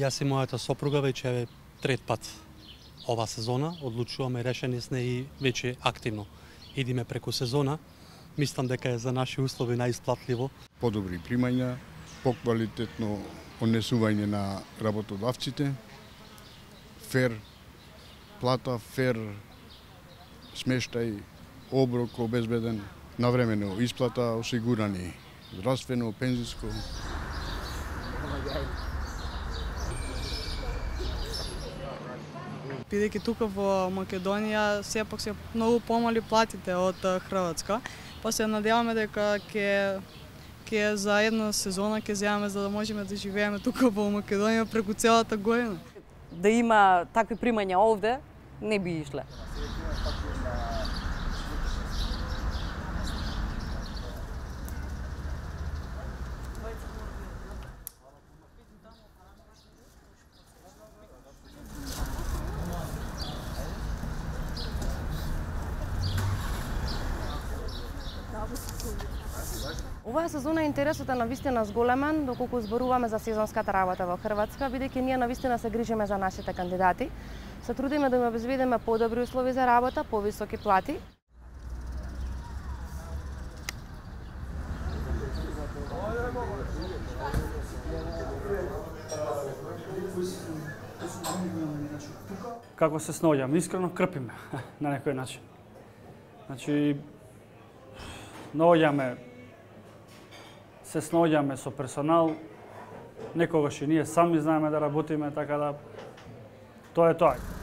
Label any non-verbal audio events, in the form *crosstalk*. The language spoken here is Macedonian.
Јас и мојата сопруга веќе трет пат ова сезона одлучуваме решени сме и веќе активно идиме преку сезона. Мислам дека е за наши услови најисплатливо. Подобри примања, поквалитетно однесување на работодавците, фер плата, фер смештај, оброк обезбеден, навремено исплата осигурани, здравствено, пензиско. Бидејќи тука во Македонија сепак се многу помали платите од Хрватска, па се надеваме дека ќе ќе за една сезона ќе земаме за да можеме да живееме тука во Македонија преку целата година. Да има такви примања овде, не би ишле. Оваа сезона интересот е на вистина зголемен, доколку зборуваме за сезонската работа во Хрватска, бидејќи ние на вистина се грижиме за нашите кандидати. Се трудиме да им обезбедиме подобри услови за работа, повисоки плати. Како се сноѓаме? Искрено крпиме *laughs* на некој начин. Значи, наоѓаме се сноѓаме со персонал, некогаш и ние сами знаеме да работиме, така да тоа е тоа.